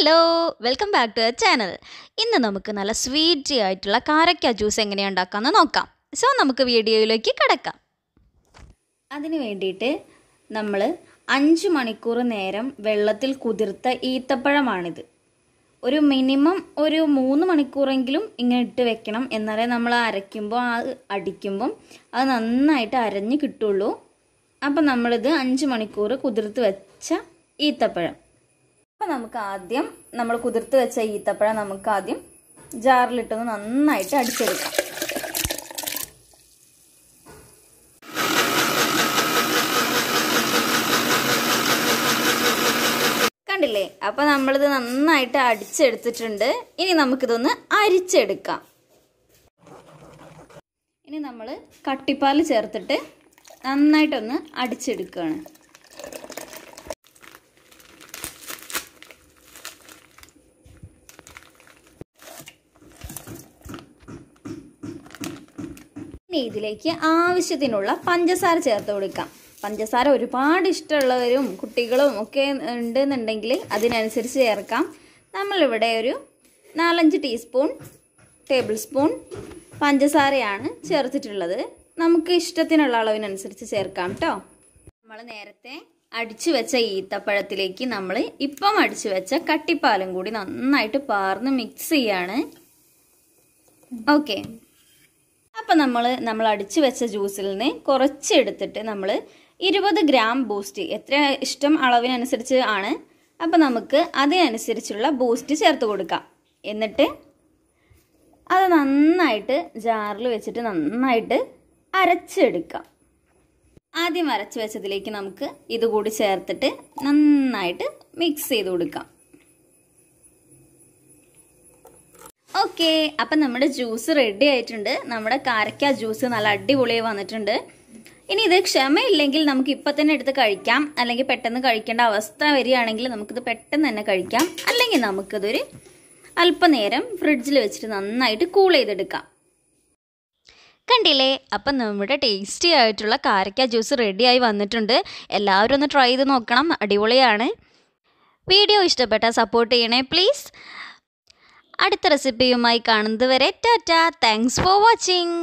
Hello welcome back to channel ഇന്ന് നമുക്ക് നല്ല സ്വീറ്റി ആയിട്ടുള്ള കാരക്ക ജ്യൂസ് എങ്ങനെയാണ് ഉണ്ടാക്കാമെന്ന് നോക്കാം. സോ നമുക്ക് വീഡിയോയിലേക്ക് കിടക്കാം. അതിന് വേണ്ടിയിട്ട് നമ്മൾ അഞ്ച് മണിക്കൂർ നേരം വെള്ളത്തിൽ കുതിർത്ത ഈത്തപ്പഴമാണിത്. ഒരു മിനിമം ഒരു മൂന്ന് മണിക്കൂറെങ്കിലും ഇങ്ങനെ ഇട്ട് വെക്കണം എന്നാലേ നമ്മൾ അരയ്ക്കുമ്പോൾ അത് അടിക്കുമ്പം അത് നന്നായിട്ട് അരഞ്ഞ് കിട്ടുള്ളൂ. അപ്പം നമ്മളിത് അഞ്ച് മണിക്കൂർ കുതിർത്ത് വെച്ച ഈത്തപ്പഴം. അപ്പം നമുക്ക് ആദ്യം നമ്മൾ കുതിർത്ത് വെച്ച ഈത്തപ്പഴം നമുക്ക് ആദ്യം ജാറിലിട്ടൊന്ന് നന്നായിട്ട് അടിച്ചെടുക്കാം. കണ്ടില്ലേ? അപ്പൊ നമ്മളിത് നന്നായിട്ട് അടിച്ചെടുത്തിട്ടുണ്ട്. ഇനി നമുക്കിതൊന്ന് അരിച്ചെടുക്കാം. ഇനി നമ്മൾ കട്ടിപ്പാൽ ചേർത്തിട്ട് നന്നായിട്ടൊന്ന് അടിച്ചെടുക്കുകയാണ് ഇനി ഇതിലേക്ക് ആവശ്യത്തിനുള്ള പഞ്ചസാര ചേർത്ത് കൊടുക്കാം. പഞ്ചസാര ഒരുപാട് ഇഷ്ടമുള്ളവരും കുട്ടികളും ഒക്കെ ഉണ്ടെന്നുണ്ടെങ്കിൽ അതിനനുസരിച്ച് ചേർക്കാം. നമ്മളിവിടെ ഒരു നാലഞ്ച് ടീസ്പൂൺ ടേബിൾ സ്പൂൺ പഞ്ചസാരയാണ് ചേർത്തിട്ടുള്ളത്. നമുക്ക് ഇഷ്ടത്തിനുള്ള അളവിനനുസരിച്ച് ചേർക്കാം കേട്ടോ നമ്മൾ നേരത്തെ അടിച്ചു വെച്ച ഈത്തപ്പഴത്തിലേക്ക് നമ്മൾ ഇപ്പം അടിച്ചു വെച്ച കട്ടിപ്പാലും കൂടി നന്നായിട്ട് പാർന്ന് മിക്സ് ചെയ്യാണ്. ഓക്കെ അപ്പം നമ്മൾ നമ്മൾ അടിച്ച് വെച്ച ജ്യൂസിൽ നിന്ന് കുറച്ച് എടുത്തിട്ട് നമ്മൾ ഇരുപത് ഗ്രാം ബൂസ്റ്റ് എത്ര ഇഷ്ടം അളവിനനുസരിച്ച് ആണ്. അപ്പം നമുക്ക് അതിനനുസരിച്ചുള്ള ബൂസ്റ്റ് ചേർത്ത് കൊടുക്കാം. എന്നിട്ട് അത് നന്നായിട്ട് ജാറിൽ വെച്ചിട്ട് നന്നായിട്ട് അരച്ചെടുക്കാം. ആദ്യം അരച്ച് വെച്ചതിലേക്ക് നമുക്ക് ഇതുകൂടി ചേർത്തിട്ട് നന്നായിട്ട് മിക്സ് ചെയ്ത് കൊടുക്കാം. ഓക്കെ. അപ്പം നമ്മുടെ ജ്യൂസ് റെഡി ആയിട്ടുണ്ട്. നമ്മുടെ കാരക്ക ജ്യൂസ് നല്ല അടിപൊളിയായി വന്നിട്ടുണ്ട്. ഇനി ഇത് ക്ഷമയില്ലെങ്കിൽ നമുക്ക് ഇപ്പം തന്നെ എടുത്ത് കഴിക്കാം. അല്ലെങ്കിൽ പെട്ടെന്ന് കഴിക്കേണ്ട അവസ്ഥ വരികയാണെങ്കിൽ നമുക്കിത് പെട്ടെന്ന് തന്നെ കഴിക്കാം. അല്ലെങ്കിൽ നമുക്കിതൊരു അല്പനേരം ഫ്രിഡ്ജിൽ വെച്ചിട്ട് നന്നായിട്ട് കൂൾ ചെയ്തെടുക്കാം. കണ്ടില്ലേ? അപ്പം നമ്മുടെ ടേസ്റ്റി ആയിട്ടുള്ള കാരക്ക ജ്യൂസ് റെഡിയായി വന്നിട്ടുണ്ട്. എല്ലാവരും ഒന്ന് ട്രൈ ചെയ്ത് നോക്കണം. അടിപൊളിയാണ്. വീഡിയോ ഇഷ്ടപ്പെട്ടാൽ സപ്പോർട്ട് ചെയ്യണേ പ്ലീസ് അടുത്ത റെസിപ്പിയുമായി കാണുന്നത് വരെ ടാറ്റ. Thanks for watching